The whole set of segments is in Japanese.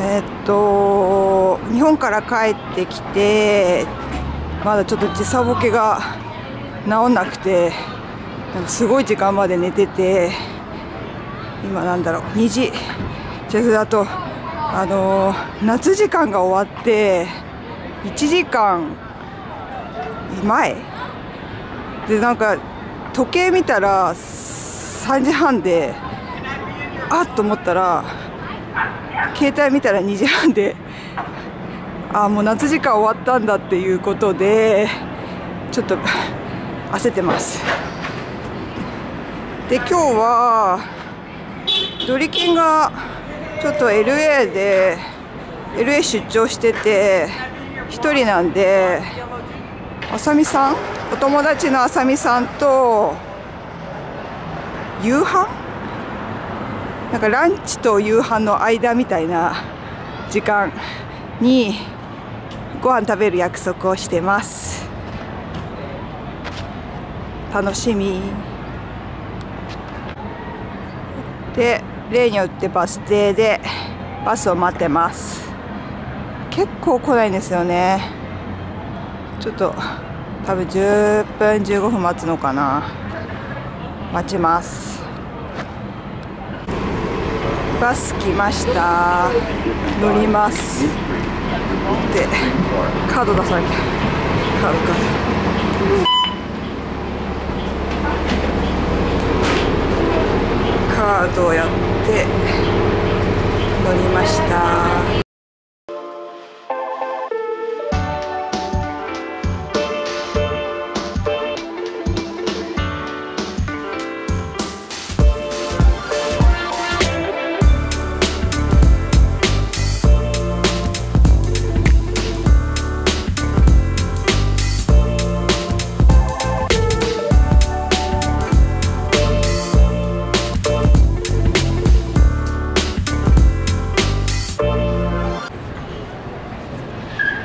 えーっと日本から帰ってきてまだちょっと時差ボケが治んなくてなんかすごい時間まで寝てて今なんだろう2時じゃああとあのー夏時間が終わって1時間前。でなんか時計見たら3時半であっと思ったら携帯見たら2時半でああもう夏時間終わったんだっていうことでちょっと焦ってます。で今日はドリキンがちょっと LA で LA 出張してて1人なんであさみさん？お友達のあさみさんと夕飯？なんかランチと夕飯の間みたいな時間にご飯食べる約束をしてます。楽しみ。で例によってバス停でバスを待ってます。結構来ないんですよね。ちょっと多分10分15分待つのかな。待ちます。バス来ました。乗ります。でカード出さなきゃ。カードカードカードをやって乗りました。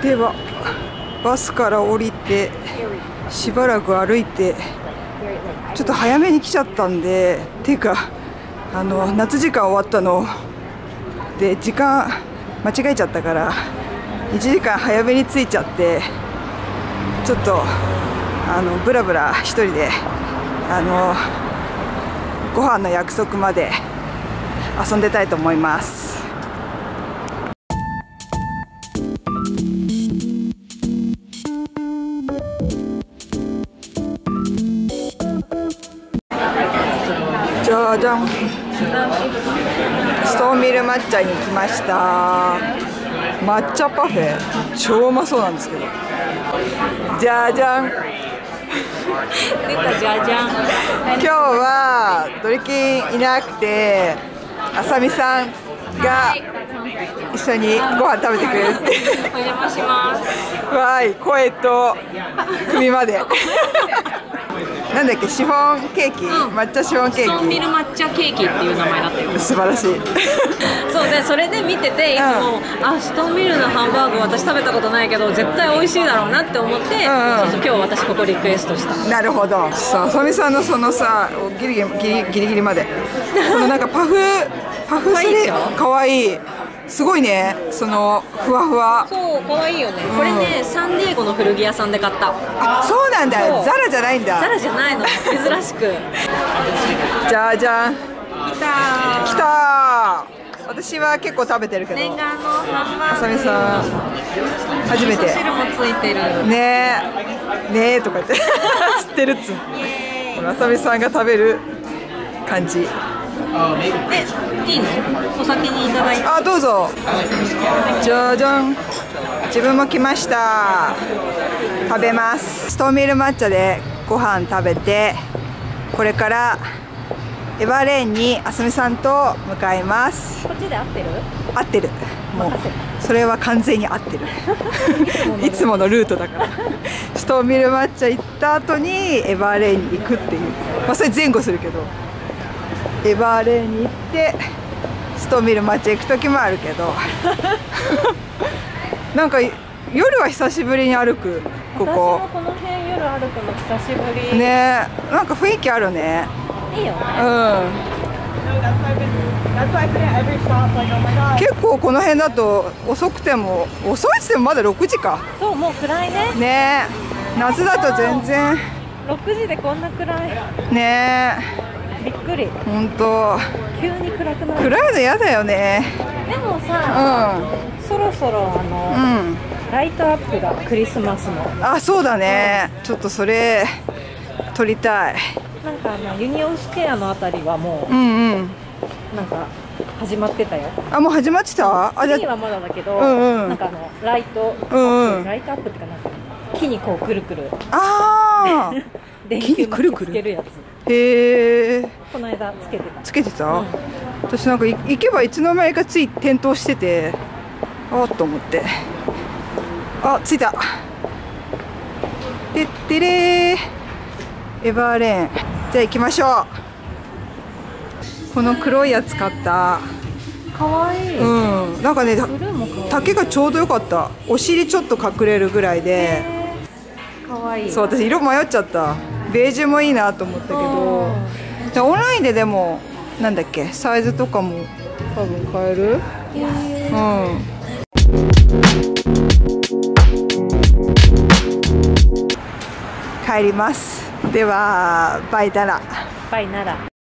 ではバスから降りてしばらく歩いてちょっと早めに来ちゃったんでていうかあの夏時間終わったので時間間違えちゃったから1時間早めに着いちゃってちょっとあのブラブラ一人であのご飯の約束まで遊んでたいと思います。じゃじゃんストーミル抹茶に来ました。抹茶パフェ。超うまそうなんですけど。じゃじゃん出たじゃじゃん。今日はドリキンいなくてあさみさんが一緒にご飯食べてくれる。ってお邪魔します。わーい声と首までなんだっけ？シフォンケーキ、抹茶シフォンケストーンビール抹茶ケーキっていう名前だったよ。キ素晴らしい。そうでそれで見てていつも、あストーンビルのハンバーグ私食べたことないけど絶対美味しいだろうなって思って、うんうん。今日私ここリクエストした。なるほど。さあさみさんのそのさギリギリギリギリギリまで。このなんかパフパフスレ可愛いでしょ？かわいいすごいねそのふわふわ。そう可愛いよね。これねサンディエゴの古着屋さんで買った。あそうなんだ。ザラじゃないんだ。ザラじゃないの。珍しく。じゃあじゃん。来た来たー。私は結構食べてるけど。念願のハンバーグ。あさみさん。初めて。汁もついてる。ねえ。ねえとか言って。知ってるっつあさみさんが食べる感じえいいの？お先にいただいて。あどうぞ。じゃじゃん自分も来ました。食べます。ストーミル抹茶でご飯食べてこれからエバーレーンにあさみさんと向かいます。こっちで合ってる？合ってる。もうそれは完全に合ってる。いつものルートだから。ストーミル抹茶行った後にエバーレーンに行くっていう。まあそれ前後するけどエバーレーンに行ってストーミル抹茶行く時もあるけど。なんか夜は久しぶりに歩くここ。私もこの辺夜歩くの久しぶり。ね。なんか雰囲気あるね。いいよね。うん。結構この辺だと遅くても遅いっつってもまだ6時か。そうもう暗いね。ね。え夏だと全然。6時でこんな暗い。ねびっくり。えほんと急に暗くなる。暗いの嫌だよね。でもうさ、ん。そろそろあの、うん。ライトアップがクリスマスの。あそうだね。ちょっとそれ撮りたい。なんかあのユニオンスクエアのあたりはもうんうん。うなんか始まってたよ。あもう始まってた？あじゃ次はまだだけど、うんうん。なんかあのライト、うんうん。ライトアップってかなんか木にこうくるくる。ああ電 木に球くるくる？つけるやつ。へえこの間つけてた。つけてた、うん。私なんかい行けばいつの間にかつい転倒しててあっと思って。あ着いた。てってれー。エバーレーン。じゃあ行きましょう。この黒いやつ買った。かわいい、うん。なんかねたブルーもかわいい。丈がちょうどよかった。お尻ちょっと隠れるぐらいでかわい。いそう私色迷っちゃった。ベージュもいいなと思ったけど。でオンラインででもなんだっけサイズとかも。多分買える？うん。帰ります。ではバイダラ。バイなら